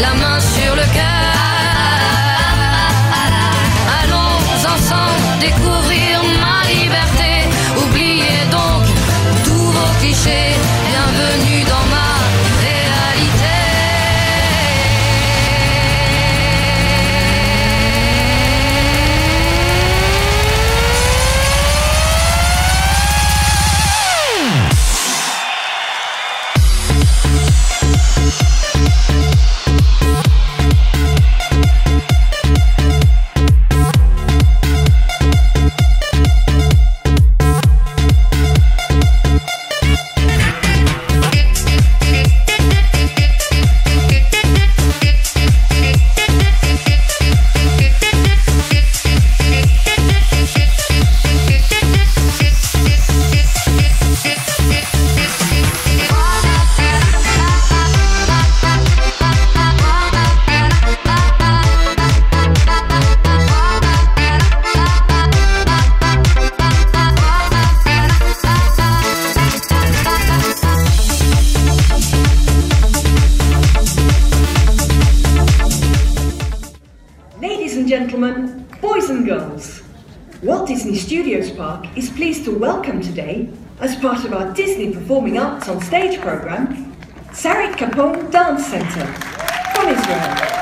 la main sur le cœur. gentlemen, boys and girls, Walt Disney Studios Park is pleased to welcome today, as part of our Disney Performing Arts on Stage program, Sarith Kapon Dance Center from Israel.